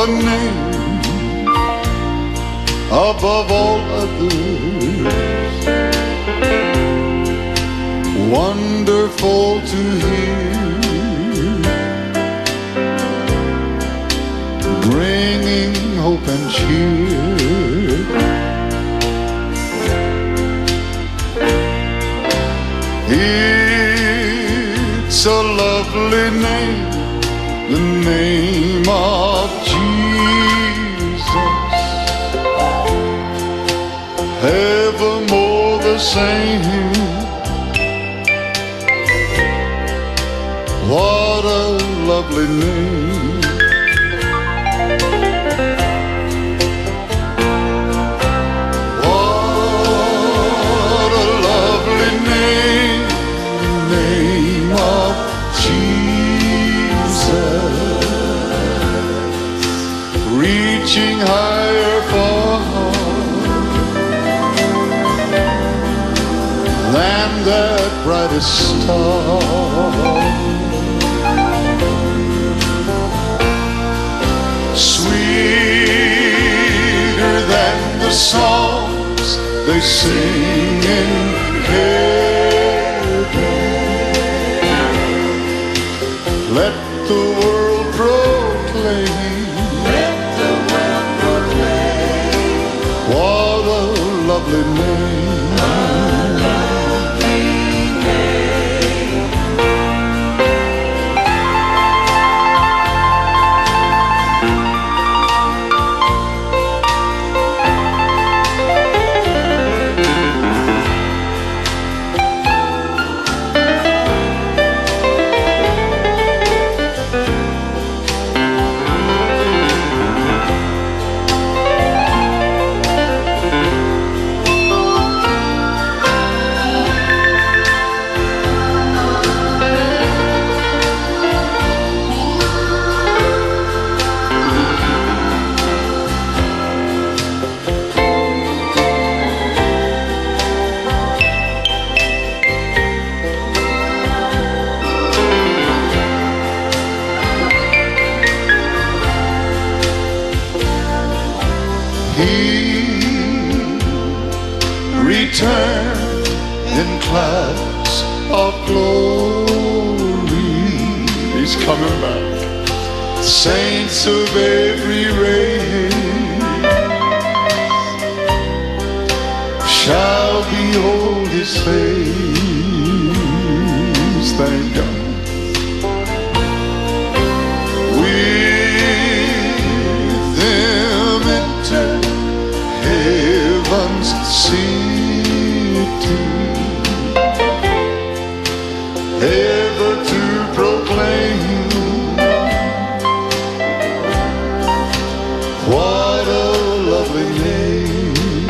A name above all others. Wonderful to hear, bringing hope and cheer. It's a lovely name. Same. What a lovely name. What a lovely name, name of Jesus. Reaching higher than that brightest star. Sweeter than the songs they sing in heaven. Let the world proclaim. What a lovely name. He returned in clouds of glory. He's coming back. Saints of every race shall behold his face. Thank God. Ever to proclaim what a lovely name.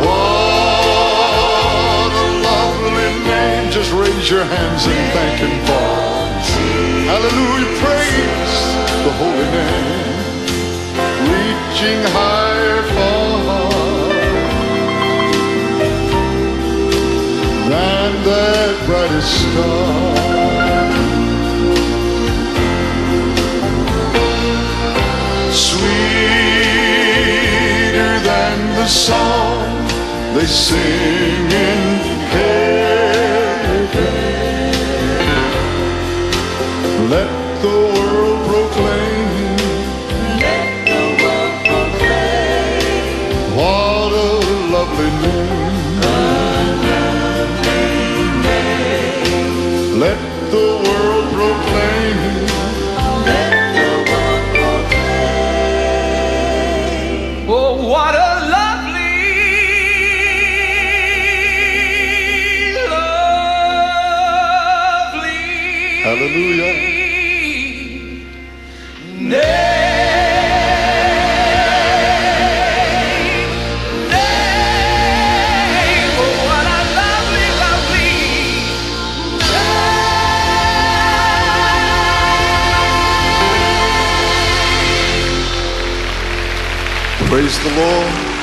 What a lovely name. Just raise your hands and thank Him for. Hallelujah. Praise the holy name. Reaching higher far than that brightest star. Sweeter than the song they sing lovely name. Let the world proclaim Oh, what a lovely, lovely Hallelujah. Praise the Lord.